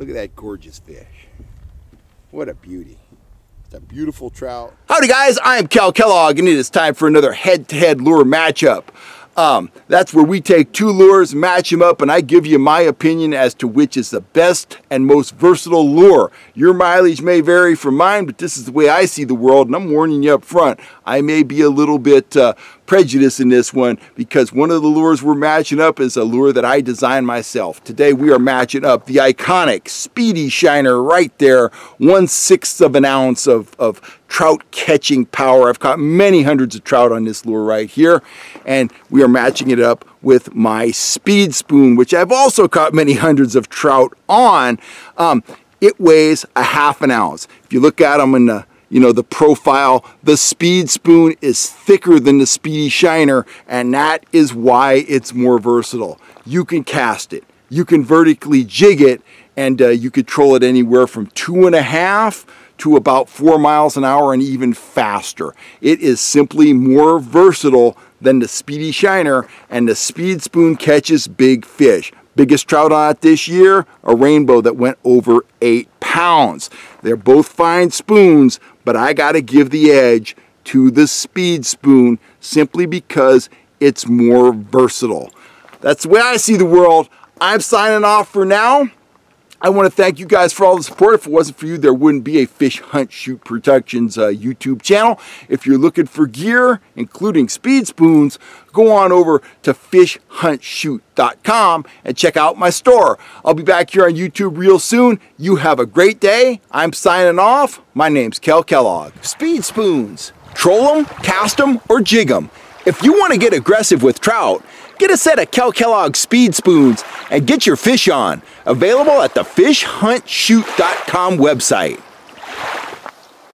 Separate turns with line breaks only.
Look at that gorgeous fish. What a beauty. It's a beautiful trout.
Howdy guys, I am Cal Kellogg and it is time for another head-to-head -head lure matchup. Um, that's where we take two lures, match them up, and I give you my opinion as to which is the best and most versatile lure. Your mileage may vary from mine, but this is the way I see the world, and I'm warning you up front. I may be a little bit uh, prejudiced in this one because one of the lures we're matching up is a lure that I designed myself. Today we are matching up the iconic Speedy Shiner right there, one sixth of an ounce of, of trout catching power. I've caught many hundreds of trout on this lure right here, and we are matching it up with my Speed Spoon, which I've also caught many hundreds of trout on. Um, it weighs a half an ounce. If you look at them in the you know, the profile. The Speed Spoon is thicker than the Speedy Shiner, and that is why it's more versatile. You can cast it, you can vertically jig it, and uh, you control it anywhere from two and a half to about four miles an hour and even faster. It is simply more versatile than the Speedy Shiner and the Speed Spoon catches big fish. Biggest trout on it this year, a rainbow that went over eight pounds. They're both fine spoons, but I gotta give the edge to the Speed Spoon simply because it's more versatile. That's the way I see the world. I'm signing off for now. I want to thank you guys for all the support. If it wasn't for you, there wouldn't be a Fish Hunt Shoot Productions uh, YouTube channel. If you're looking for gear, including speed spoons, go on over to fishhuntshoot.com and check out my store. I'll be back here on YouTube real soon. You have a great day. I'm signing off. My name's Cal Kellogg. Speed spoons. Troll them, cast them, or jig them. If you want to get aggressive with trout, Get a set of Cal Kellogg Speed Spoons and get your fish on. Available at the fishhuntshoot.com website.